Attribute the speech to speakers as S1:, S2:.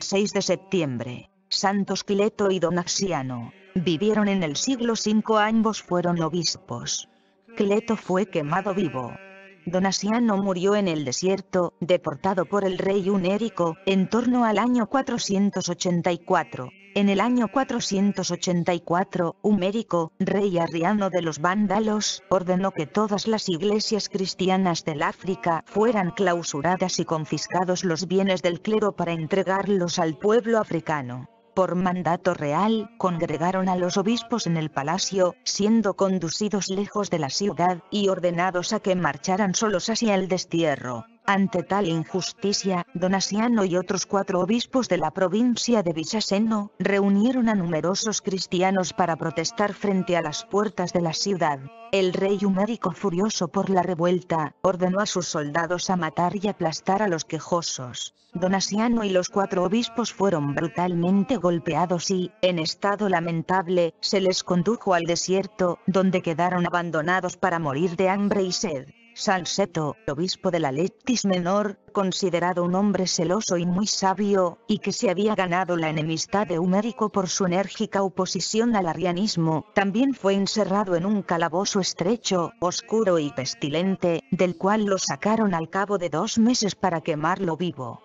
S1: 6 de septiembre. Santos Cleto y Donaxiano. Vivieron en el siglo V, ambos fueron obispos. Cleto fue quemado vivo. Donasiano murió en el desierto, deportado por el rey Unérico, en torno al año 484. En el año 484, Humérico, rey arriano de los vándalos, ordenó que todas las iglesias cristianas del África fueran clausuradas y confiscados los bienes del clero para entregarlos al pueblo africano por mandato real, congregaron a los obispos en el palacio, siendo conducidos lejos de la ciudad, y ordenados a que marcharan solos hacia el destierro. Ante tal injusticia, Donasiano y otros cuatro obispos de la provincia de Visaseno, reunieron a numerosos cristianos para protestar frente a las puertas de la ciudad. El rey Humérico furioso por la revuelta, ordenó a sus soldados a matar y aplastar a los quejosos. Donasiano y los cuatro obispos fueron brutalmente golpeados y, en estado lamentable, se les condujo al desierto, donde quedaron abandonados para morir de hambre y sed. Salseto, obispo de la Lectis Menor, considerado un hombre celoso y muy sabio, y que se había ganado la enemistad de Humérico por su enérgica oposición al arrianismo, también fue encerrado en un calabozo estrecho, oscuro y pestilente, del cual lo sacaron al cabo de dos meses para quemarlo vivo.